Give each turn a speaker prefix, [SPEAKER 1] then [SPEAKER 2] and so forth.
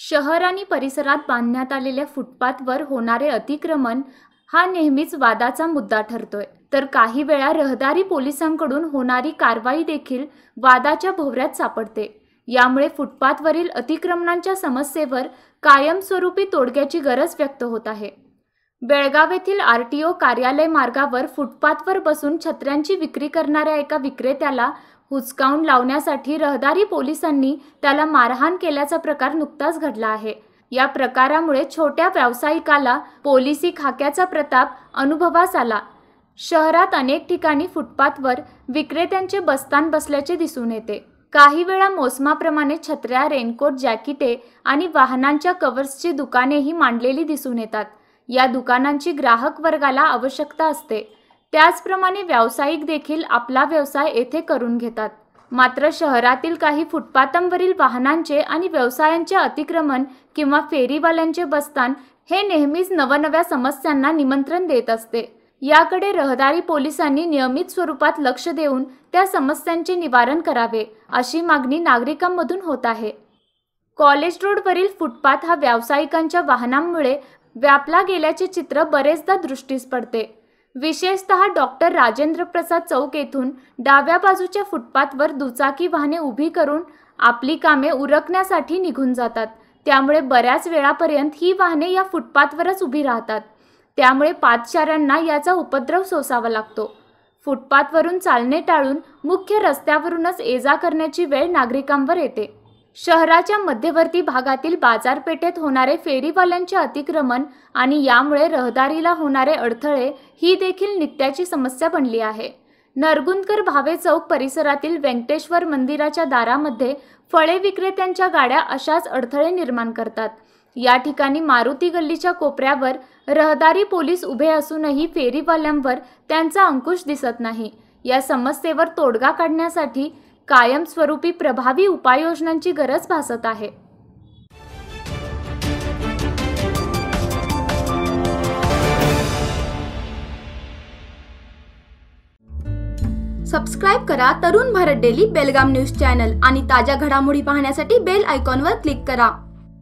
[SPEAKER 1] शहर आणि परिसरात बांधण्यात आलेल्या फुटपाथवर होणारे अतिक्रमण हा नेहमीच वादाचा मुद्दा ठरतोय. तर काही वेळा रहदारी पोलिसांकडून होणारी कारवाई देखील वादाच्या भोवऱ्यात सापडते. यामुळे फुटपाथवरील अतिक्रमणांच्या समस्येवर कायमस्वरूपी तोडग्याची गरज व्यक्त होत आहे. बेळगाव येथील आर टी ओ कार्यालय मार्गावर फुटपाथवर बसून छत्र्यांची विक्री करणाऱ्या एका विक्रेत्याला हुचकावून लावण्यासाठी रहदारी पोलिसांनी त्याला मारहाण केल्याचा प्रकार नुकताच घडला आहे. या प्रकारामुळे छोट्या व्यावसायिकाला पोलिसी खाक्याचा प्रताप अनुभवास आला. शहरात अनेक ठिकाणी फुटपाथवर विक्रेत्यांचे बस्तान बसल्याचे दिसून येते. काही वेळा मोसमाप्रमाणे छत्र्या रेनकोट जॅकिटे आणि वाहनांच्या कव्हर्सची दुकानेही मांडलेली दिसून येतात. या दुकानांची ग्राहक वर्गाला आवश्यकता असते. त्याचप्रमाणे व्यावसायिक देखील आपला व्यवसाय येथे करून घेतात. मात्र शहरातील काही फुटपाथांवरील वाहनांचे आणि व्यवसायांचे अतिक्रमण किंवा फेरीवाल्यांचे बस्तान हे नेहमीच नवनव्या समस्यांना निमंत्रण देत असते. याकडे रहदारी पोलिसांनी नियमित स्वरूपात लक्ष देऊन त्या समस्यांचे निवारण करावे अशी मागणी नागरिकांमधून होत आहे. कॉलेज रोडवरील फुटपाथ हा व्यावसायिकांच्या वाहनांमुळे व्यापला गेल्याचे चित्र बरेचदा दृष्टीस पडते. विशेषत डॉक्टर राजेंद्र प्रसाद चौक येथून डाव्या बाजूच्या फुटपाथवर दुचाकी वाहने उभी करून आपली कामे उरकण्यासाठी निघून जातात. त्यामुळे बऱ्याच वेळापर्यंत ही वाहने या फुटपाथवरच उभी राहतात. त्यामुळे पादचाऱ्यांना याचा उपद्रव सोसावा लागतो. फुटपाथवरून चालणे टाळून मुख्य रस्त्यावरूनच ये जा करण्याची वेळ नागरिकांवर येते. शहराच्या मध्यवर्ती भागातील बाजारपेठेत होणारे फेरीवाल्यांचे अतिक्रमण आणि यामुळे रहदारीला होणारे अडथळे ही देखील नित्याची समस्या बनली आहे. नरगुंदकर भावे चौक परिसरातील व्यंकटेश्वर मंदिराच्या दारामध्ये फळे विक्रेत्यांच्या गाड्या अशाच अडथळे निर्माण करतात. या ठिकाणी मारुती गल्लीच्या कोपऱ्यावर रहदारी पोलीस उभे असूनही फेरीवाल्यांवर त्यांचा अंकुश दिसत नाही. या समस्येवर तोडगा काढण्यासाठी कायमस्वरूपी प्रभावी उपाययोजनांची गरज भासत आहे.
[SPEAKER 2] सबस्क्राईब करा Tarun Bharat daily Belgaum news channel आणि ताज्या घडामोडी पाहण्यासाठी बेल आयकॉनवर क्लिक करा.